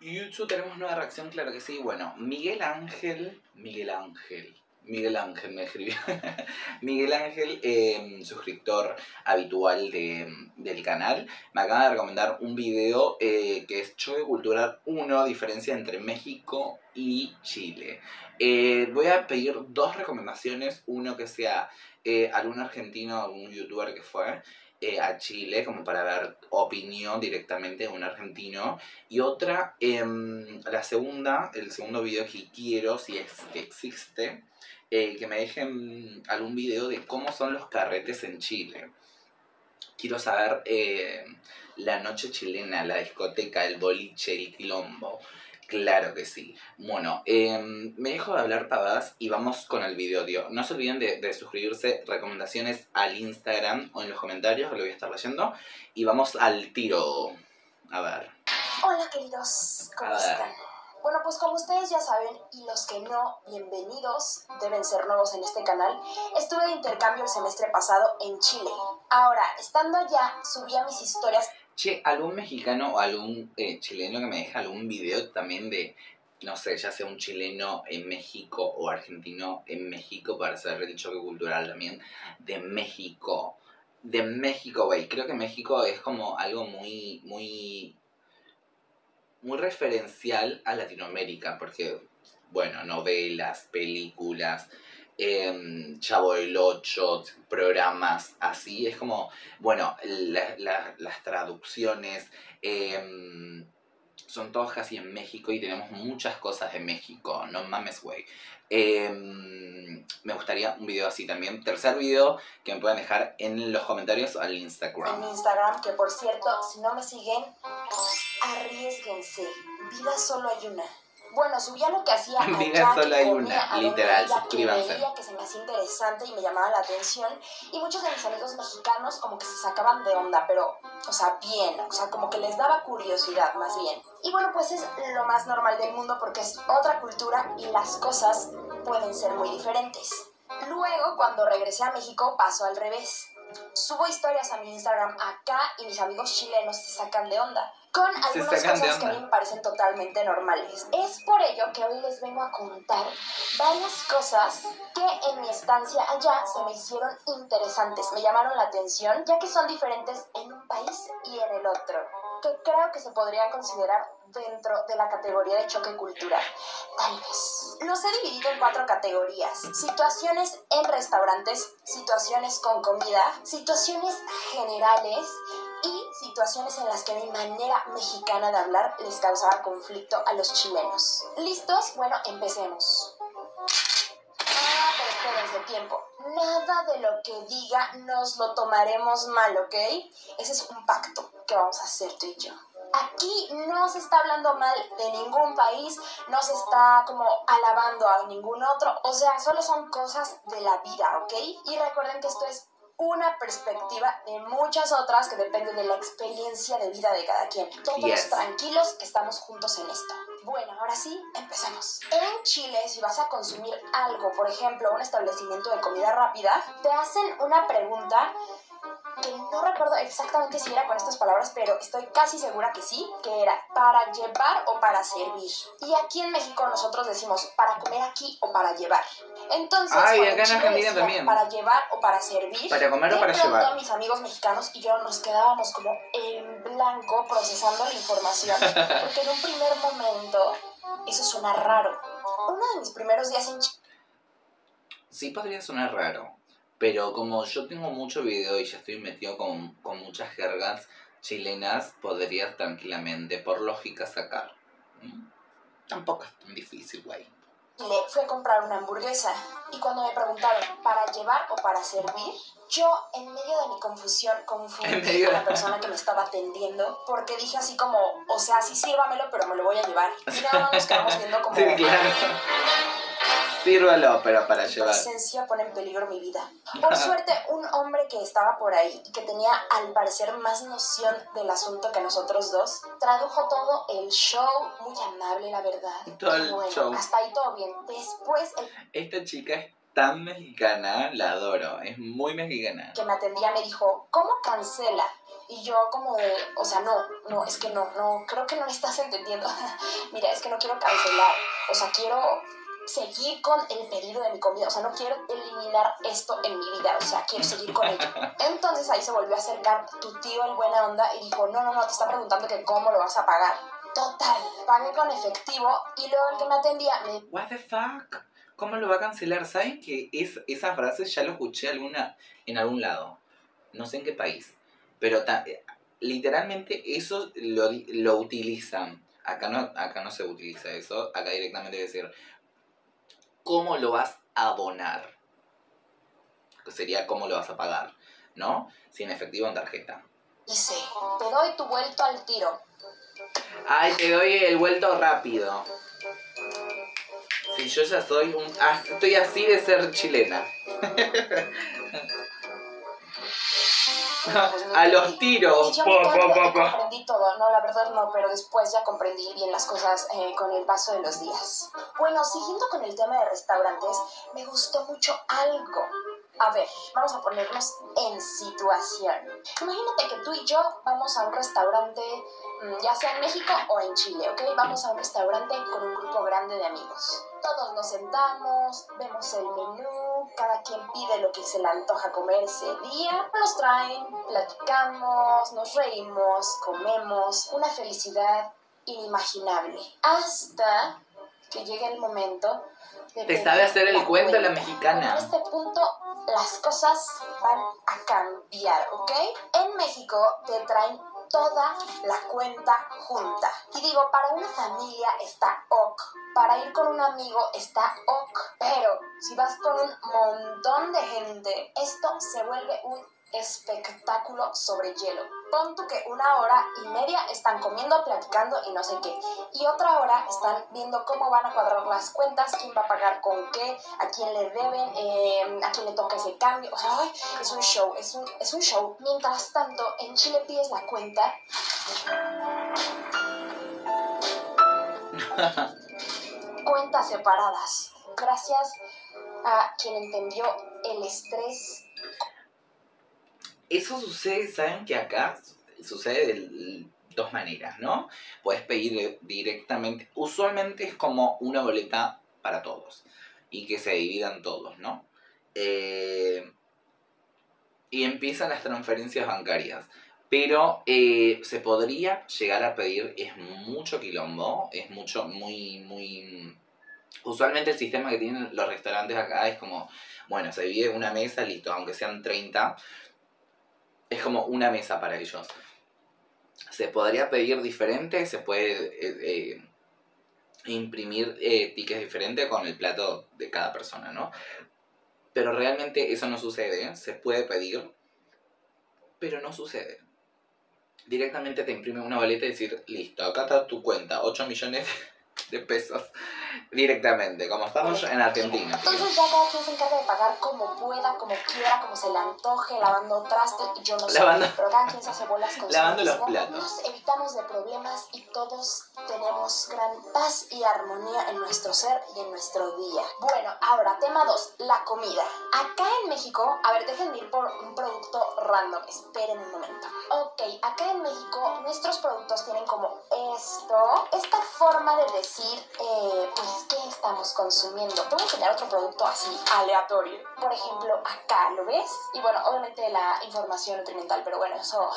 YouTube tenemos nueva reacción, claro que sí. Bueno, Miguel Ángel, Miguel Ángel, Miguel Ángel me escribió. Miguel Ángel, em, suscriptor habitual de, del canal, me acaba de recomendar un video eh, que es Choque Cultural 1, diferencia entre México y Chile. Eh, voy a pedir dos recomendaciones, uno que sea eh, algún argentino, algún youtuber que fue, eh, a Chile como para ver opinión directamente de un argentino. Y otra, em, la segunda, el segundo video que quiero, si es que existe, eh, que me dejen algún video de cómo son los carretes en Chile. Quiero saber eh, la noche chilena, la discoteca, el boliche, el quilombo. Claro que sí. Bueno, em, me dejo de hablar pavadas y vamos con el video, tío. No se olviden de, suscribirse, recomendaciones al Instagram o en los comentarios, lo voy a estar leyendo. Y vamos al tiro. A ver. Hola queridos, ¿cómo están? Bueno, pues como ustedes ya saben, y los que no, bienvenidos, deben ser nuevos en este canal, estuve de intercambio el semestre pasado en Chile. Ahora, estando allá, subí a mis historias Che, algún mexicano o algún eh, chileno que me deje algún video también de, no sé, ya sea un chileno en México o argentino en México para hacer el choque cultural también de México. De México, güey. Creo que México es como algo muy, muy, muy referencial a Latinoamérica, porque, bueno, novelas, películas, eh, Chavo del Ocho, programas así. Es como, bueno, las traducciones em, son todas casi en México y tenemos muchas cosas de México, no mames, güey. Em, me gustaría un video así también. Tercer video que me puedan dejar en los comentarios al Instagram. En Instagram, que por cierto, si no me siguen, arriesguense. Vida solo hay una. Bueno, subía lo que hacía allá, solo hay una, literal, suscríbanse. Que, que se me hacía interesante y me llamaba la atención. Y muchos de mis amigos mexicanos como que se sacaban de onda, pero, o sea, bien, o sea, como que les daba curiosidad más bien. Y bueno, pues es lo más normal del mundo porque es otra cultura y las cosas pueden ser muy diferentes. Luego, cuando regresé a México, pasó al revés. Subo historias a mi Instagram acá y mis amigos chilenos se sacan de onda con algunas cosas que a mí me parecen totalmente normales. Es por ello que hoy les vengo a contar varias cosas que en mi estancia allá se me hicieron interesantes, me llamaron la atención, ya que son diferentes en un país y en el otro, que creo que se podría considerar dentro de la categoría de choque cultural. Tal vez. Los he dividido en cuatro categorías. Situaciones en restaurantes, situaciones con comida, situaciones generales y situaciones en las que mi manera mexicana de hablar les causaba conflicto a los chilenos. ¿Listos? Bueno, empecemos. Ah, pero espérense tiempo. Nada de lo que diga nos lo tomaremos mal, ¿ok? Ese es un pacto que vamos a hacer tú y yo. Aquí no se está hablando mal de ningún país, no se está como alabando a ningún otro, o sea, solo son cosas de la vida, ¿ok? Y recuerden que esto es una perspectiva de muchas otras que dependen de la experiencia de vida de cada quien. Todos tranquilos que estamos juntos en esto. Bueno, ahora sí, empecemos. En Chile, si vas a consumir algo, por ejemplo, un establecimiento de comida rápida, te hacen una pregunta no recuerdo exactamente si era con estas palabras, pero estoy casi segura que sí, que era para llevar o para servir. Y aquí en México nosotros decimos para comer aquí o para llevar. Entonces, Ay, acá en Argentina también. para llevar o para servir. Para comer o para llevar. mis amigos mexicanos y yo nos quedábamos como en blanco procesando la información, porque en un primer momento eso suena raro. Uno de mis primeros días en Chile Sí podría sonar raro, pero como yo tengo mucho video y ya estoy metido con, muchas jergas chilenas, podrías tranquilamente, por lógica, sacar. Tampoco es tan difícil, güey. Le fui a comprar una hamburguesa y cuando me preguntaron para llevar o para servir, yo en medio de mi confusión confundí con la persona que me estaba atendiendo porque dije así como, o sea, sí sírvamelo, pero me lo voy a llevar. Y nada más nos quedamos viendo como... Sí, claro. Sírvalo, pero para llevar. La presencia pone en peligro mi vida. Por suerte, un hombre que estaba por ahí y que tenía al parecer más noción del asunto que nosotros dos, tradujo todo el show, muy amable, la verdad. Todo el show. Hasta ahí todo bien. Después. Esta chica es tan mexicana, la adoro, es muy mexicana. Que me atendía me dijo, ¿cómo cancela? Y yo como de, o sea, no, no, es que no, no, creo que no me estás entendiendo. Mira, es que no quiero cancelar, o sea, quiero seguir con el pedido de mi comida, o sea, no quiero eliminar esto en mi vida, o sea, quiero seguir con ello. Entonces ahí se volvió a acercar tu tío en buena onda y dijo, no, no, no, te está preguntando que cómo lo vas a pagar. Total, pagué con efectivo y luego el que me atendía me... What the fuck? ¿Cómo lo va a cancelar? ¿Saben que es, esa frase ya lo escuché alguna, en algún lado? No sé en qué país. Pero literalmente eso lo, lo utilizan. Acá no, acá no se utiliza eso. Acá directamente decir, ¿cómo lo vas a abonar? Sería cómo lo vas a pagar, ¿no? Sin efectivo en tarjeta. Dice, te doy tu vuelto al tiro. Ay, te doy el vuelto rápido. Si yo ya soy un... Ah, estoy así de ser chilena. a los tiros. yo comprendí todo, no, la verdad no, pero después ya comprendí bien las cosas eh, con el paso de los días. Bueno, siguiendo con el tema de restaurantes, me gustó mucho algo. A ver, vamos a ponernos en situación. Imagínate que tú y yo vamos a un restaurante, mm, ya sea en México o en Chile, ¿ok? Vamos a un restaurante con un grupo grande de amigos. Todos nos sentamos, vemos el menú, cada quien pide lo que se le antoja comer ese día, nos traen, platicamos, nos reímos, comemos, una felicidad inimaginable. Hasta que llega el momento de Te sabe hacer el cuento la mexicana. En este punto las cosas van a cambiar, ¿ok? En México te traen toda la cuenta junta. Y digo, para una familia está ok, para ir con un amigo está ok, pero si vas con un montón de gente, esto se vuelve un espectáculo sobre hielo. Pon que una hora y media están comiendo, platicando y no sé qué. Y otra hora están viendo cómo van a cuadrar las cuentas, quién va a pagar con qué, a quién le deben, eh, a quién le toca ese cambio. O sea, es un show, es un, es un show. Mientras tanto, en Chile pides la cuenta. Cuentas separadas. Gracias a quien entendió el estrés eso sucede, ¿saben que acá sucede de dos maneras, ¿no? Puedes pedir directamente, usualmente es como una boleta para todos y que se dividan todos, ¿no? Eh, y empiezan las transferencias bancarias. Pero eh, se podría llegar a pedir, es mucho quilombo, es mucho, muy, muy... Usualmente el sistema que tienen los restaurantes acá es como, bueno, se divide una mesa, listo, aunque sean 30, es como una mesa para ellos. Se podría pedir diferente, se puede eh, eh, imprimir eh, tickets diferentes con el plato de cada persona, ¿no? Pero realmente eso no sucede, se puede pedir, pero no sucede. Directamente te imprime una boleta y decir, listo, acá está tu cuenta, 8 millones de pesos directamente, como estamos en Argentina. Entonces ya cada quien se encarga de pagar como pueda, como quiera, como se le antoje, lavando trastes, yo no sé, pero cada quien se hace bolas con Lavando los platos. Nos evitamos de problemas y todos tenemos gran paz y armonía en nuestro ser y en nuestro día. Bueno, ahora, tema 2, la comida. Acá en México, a ver, déjenme ir por un producto random, esperen un momento. Ok, acá en México nuestros productos tienen como esto, esta forma de decir eh, pues, ¿qué estamos consumiendo? Te voy a enseñar otro producto así, aleatorio. Por ejemplo, acá, ¿lo ves? Y bueno, obviamente la información nutrimental, pero bueno, eso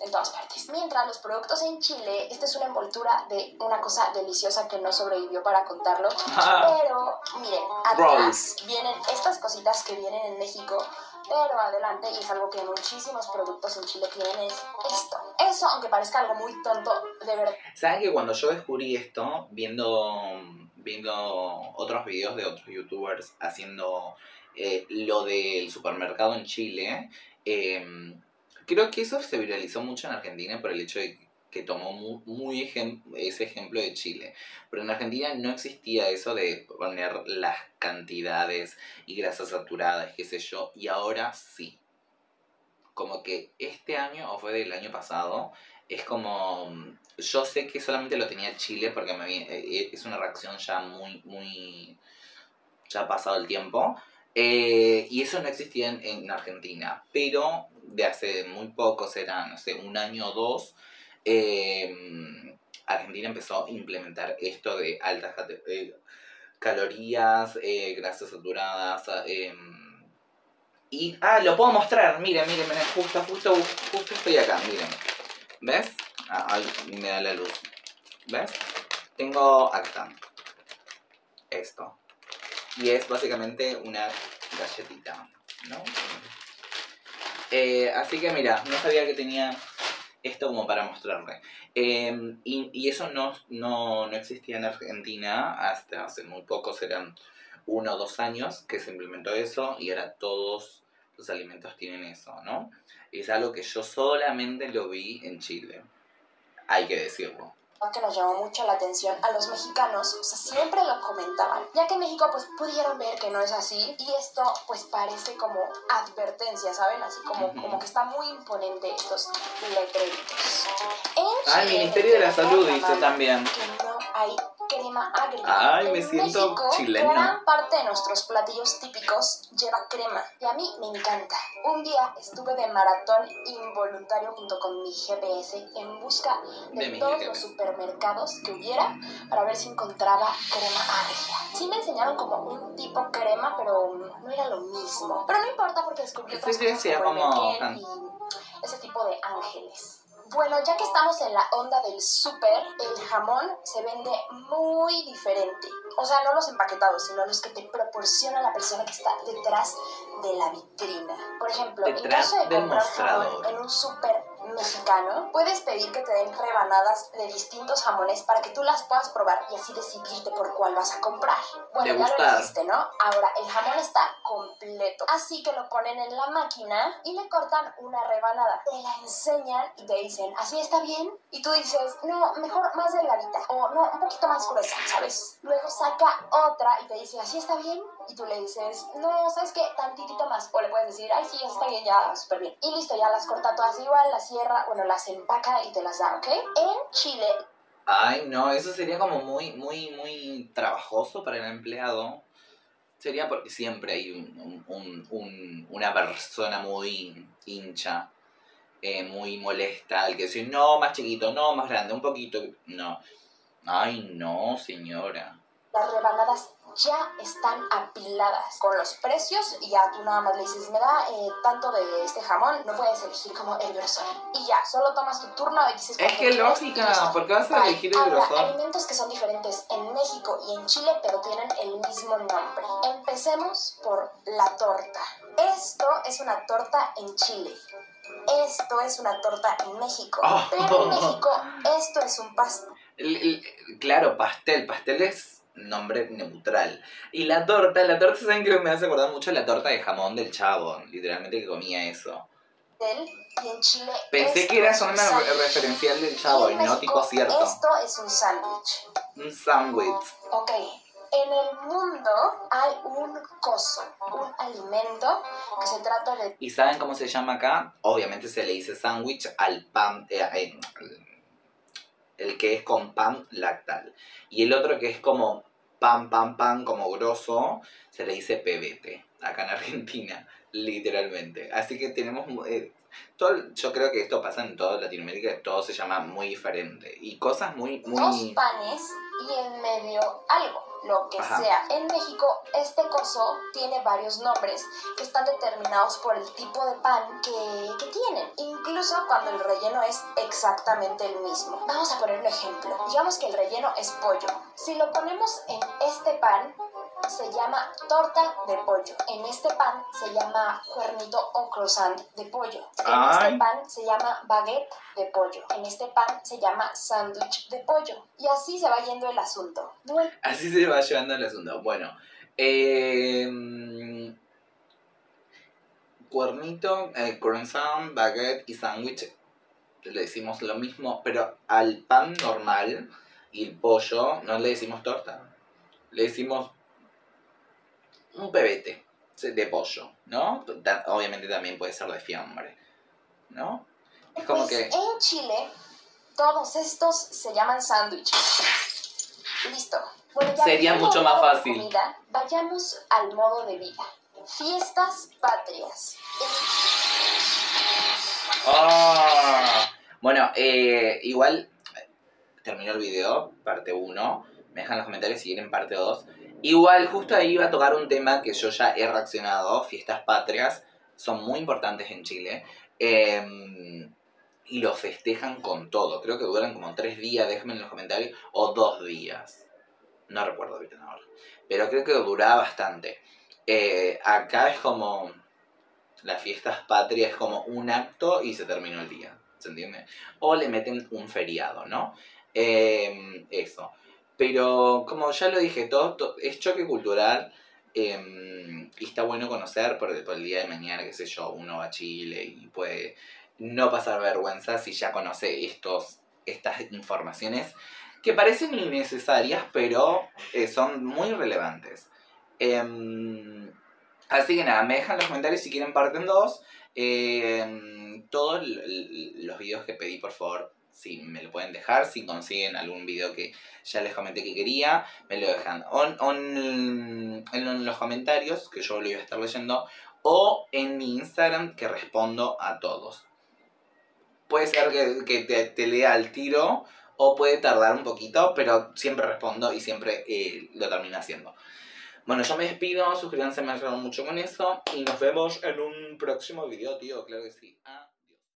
en todas partes. Mientras los productos en Chile, esta es una envoltura de una cosa deliciosa que no sobrevivió para contarlo. Pero, miren, atrás vienen estas cositas que vienen en México pero adelante, y es algo que muchísimos productos en Chile tienen, es esto. Eso, aunque parezca algo muy tonto, de verdad. ¿Saben que cuando yo descubrí esto, viendo, viendo otros videos de otros youtubers haciendo eh, lo del supermercado en Chile, em, creo que eso se viralizó mucho en Argentina por el hecho de que tomó muy, ese ejemplo de Chile. Pero en Argentina no existía eso de poner las cantidades y grasas saturadas, qué sé yo, y ahora sí. Como que este año, o fue del año pasado, es como. Yo sé que solamente lo tenía Chile porque me, eh, es una reacción ya muy, muy. ya ha pasado el tiempo. Eh, y eso no existía en, en Argentina, pero de hace muy poco, será, no sé, un año o dos, eh, Argentina empezó a implementar esto de altas eh, calorías, eh, grasas saturadas, eh, y, ah, lo puedo mostrar, miren, miren, justo, justo, justo estoy acá, miren. ¿Ves? Ah, ay, me da la luz. ¿Ves? Tengo acá. Esto. Y es básicamente una galletita, ¿no? Eh, así que mira, no sabía que tenía esto como para mostrarle. Eh, y, y eso no, no, no existía en Argentina hasta hace muy poco, serán uno o dos años que se implementó eso y ahora todos los alimentos tienen eso, ¿no? Es algo que yo solamente lo vi en Chile, hay que decirlo. Que nos llamó mucho la atención a los mexicanos, o sea, siempre lo comentaban, ya que en México pues pudieron ver que no es así y esto pues parece como advertencia, ¿saben? Así como, como que está muy imponente estos letreritos. Ah, el Ministerio de la Salud dice también. Que no hay crema agria. Ay, me En siento México, chileno. Gran parte de nuestros platillos típicos lleva crema y a mí me encanta. Un día estuve de maratón involuntario junto con mi GPS en busca de, todos los supermercados que hubiera para ver si encontraba crema agria. Sí me enseñaron como un tipo crema, pero no era lo mismo. Pero no importa porque descubrí Sí, otras sí, como como- ese tipo de ángeles. Bueno, ya que estamos en la onda del súper, el jamón se vende muy diferente. O sea, no los empaquetados, sino los que te proporciona la persona que está detrás de la vitrina. Por ejemplo, en caso de comprar jamón en un súper mexicano, puedes pedir que te den rebanadas de distintos jamones para que tú las puedas probar y así decidirte por cuál vas a comprar. Bueno, ya lo ¿no? Ahora, el jamón está completo. Así que lo ponen en la máquina y le cortan una rebanada. Te la enseñan y te dicen, ¿así está bien? Y tú dices, no, mejor más delgadita. O no, un poquito más gruesa, ¿sabes? Luego saca otra y te dice, ¿así está bien? Y tú le dices, no, ¿sabes qué? Tantitito más. O le puedes decir, ay, sí, está bien, ya, súper bien. Y listo, ya las corta todas igual, las cierra, bueno, las empaca y te las da, ¿ok? En Chile, Ay, no, eso sería como muy, muy, muy trabajoso para el empleado. Sería porque siempre hay un, un- un- una persona muy hincha, eh, muy molesta, al que dice, no, más chiquito, no, más grande, un poquito, no. Ay, no, señora. las rebanadas ya están apiladas con los precios y ya tú nada más le dices, me da eh, tanto de este jamón, no puedes elegir como el grosor. Y ya, solo tomas tu turno y dices... Es que lógica. ¿por qué vas a elegir el Ahora, grosor? alimentos que son diferentes en México y en Chile, pero tienen el mismo nombre. Empecemos por la torta. Esto es una torta en Chile. Esto es una torta en México. Oh. Pero en México, esto es un pastel. El- el- claro, pastel, pastel es nombre neutral. Y la torta, la torta, ¿saben que me hace acordar mucho la torta de jamón del chavo? Literalmente que comía eso. y en Chile Pensé que era un una referencial del chavo Y y no tipo cierto. Esto es un sándwich. Un sándwich. Ok. En el mundo hay un coso, un alimento que se trata de ¿Y saben cómo se llama acá? Obviamente se le dice sándwich al pan, eh, eh, el que es con pan lactal. Y el otro que es como pan, pan, pan, como grosso, se le dice pebete, acá en Argentina, literalmente. Así que tenemos, eh, todo, yo creo que esto pasa en toda Latinoamérica, todo se llama muy diferente. Y cosas muy, dos muy... panes y en medio algo, lo que Ajá. sea. En México, este coso tiene varios nombres que están determinados por el tipo de pan que, que tienen, incluso cuando el relleno es exactamente el mismo. Vamos a poner un ejemplo. Digamos que el relleno es pollo. Si lo ponemos en este pan, se llama torta de pollo. En este pan se llama cuernito o croissant de pollo. En Ay. este pan se llama baguette de pollo. En este pan se llama sándwich de pollo. Y así se va yendo el asunto. Bueno, Así se va llevando el asunto. Bueno, eh, cuernito, eh, croissant, baguette y sándwich le decimos lo mismo, pero al pan normal y el pollo no le decimos torta. Le decimos un pebete de pollo, ¿no? Obviamente también puede ser de fiambre, ¿no? Es como pues que... en Chile todos estos se llaman sándwiches. Listo. Bueno, Sería mucho más fácil. comida, vayamos al modo de vida. Fiestas patrias. Ah. Bueno, eh, igual terminó el video, parte 1. Me dejan los comentarios si quieren parte 2. Igual, justo ahí iba a tocar un tema que yo ya he reaccionado. Fiestas patrias son muy importantes en Chile. Em, y lo festejan con todo. Creo que duran como tres días, déjenme en los comentarios. O dos días. No recuerdo bien ahora. Pero creo que duraba bastante. Eh, acá es como. Las fiestas patrias es como un acto y se terminó el día. ¿Se entiende? O le meten un feriado, ¿no? Em, eso. Pero como ya lo dije, todo, es choque cultural. Em, y está bueno conocer porque todo el día de mañana, qué sé yo, uno va a Chile y puede no pasar vergüenza si ya conoce estos, estas informaciones que parecen innecesarias, pero eh, son muy relevantes. Em, así que nada, me dejan los comentarios si quieren parte en dos. todos los videos que pedí, por favor, si me lo pueden dejar, si consiguen algún video que ya les comenté que quería, me lo dejan en los comentarios, que yo lo iba a estar leyendo, o en mi Instagram, que respondo a todos. Puede ser que, te, lea al tiro, o puede tardar un poquito, pero siempre respondo y siempre eh, lo termino haciendo. Bueno, yo me despido, suscríbanse, me ayudan mucho con eso, y nos vemos en un próximo video, tío, claro que sí. Ah.